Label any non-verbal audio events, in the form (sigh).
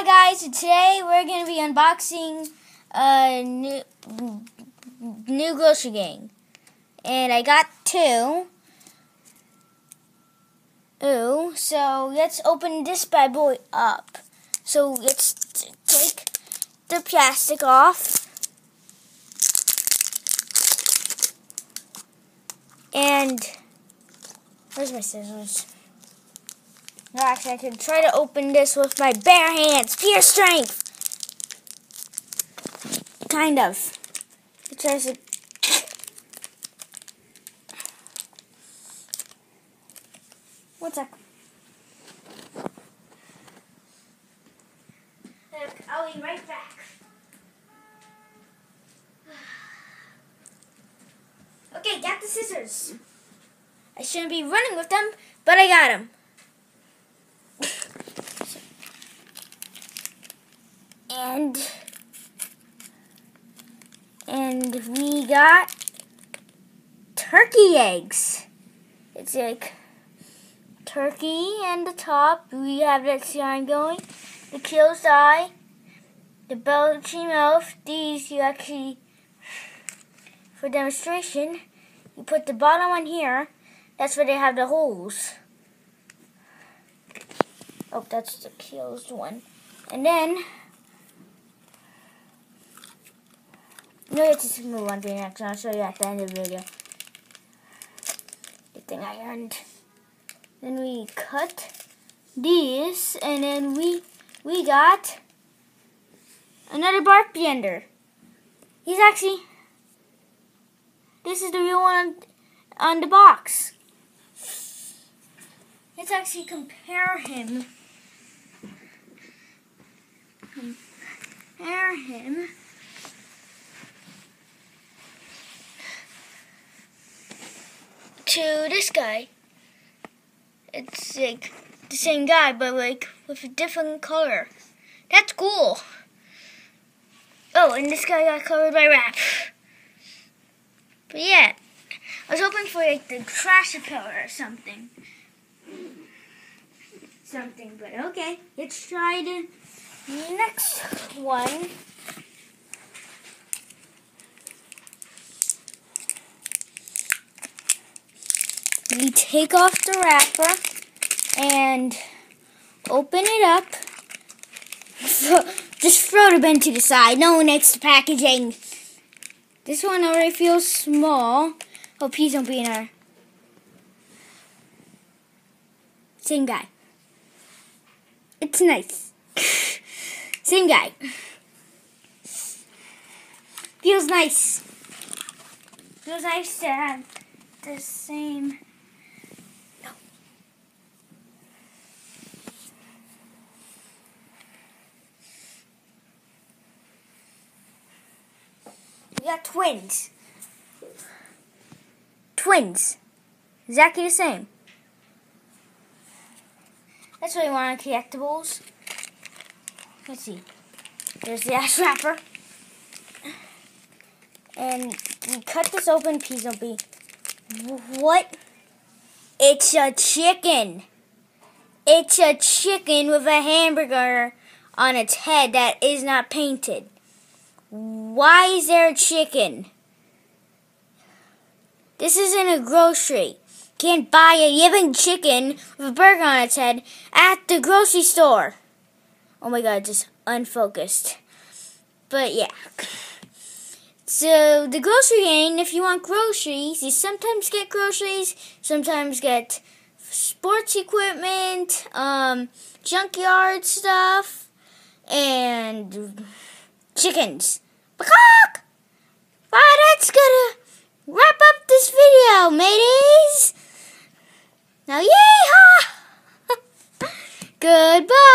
Hi guys, today we're going to be unboxing a new, new Grossery Gang. And I got two. Ooh, so let's open this bad boy up. So let's take the plastic off. And where's my scissors? Actually, I can try to open this with my bare hands. Pure strength. Kind of. It tries to. One sec. I'll be right back. (sighs) Okay, got the scissors. I shouldn't be running with them, but I got them. and and we got turkey eggs. It's like turkey and the top. We have that sign going. The kill's eye, the belchy mouth. These you actually, for demonstration, you put the bottom one here. That's where they have the holes. Oh, that's the kills one. And then No, it's just move on to the next one. I'll show you at the end of the video. Good thing I earned. Then we cut these, and then we we got another bark bender. He's actually this is the real one on, on the box. Let's actually compare him. Compare him to this guy. It's like the same guy, but like with a different color. That's cool. Oh, and this guy got covered by wrap. But yeah, I was hoping for like the trash color or something. Something, but okay. Let's try the next one. We take off the wrapper and open it up. Just throw the bin to the side. No one the packaging. This one already feels small. Oh, please don't be in our same guy. It's nice. (laughs) same guy. Feels nice. Feels nice to have the same. Got twins. Twins. Exactly the same. That's what you want on collectibles. Let's see. There's the (laughs) ash wrapper. And we cut this open, please don't be. What? It's a chicken. It's a chicken with a hamburger on its head that is not painted. Why is there a chicken? This isn't a grocery. Can't buy a living chicken with a burger on its head at the grocery store. Oh my god, just unfocused. But yeah. So the grocery lane, if you want groceries, you sometimes get groceries, sometimes get sports equipment, um, junkyard stuff, and chickens. Cock! Alright, that's gonna wrap up this video, mateys. Now, yeehaw! (laughs) Goodbye.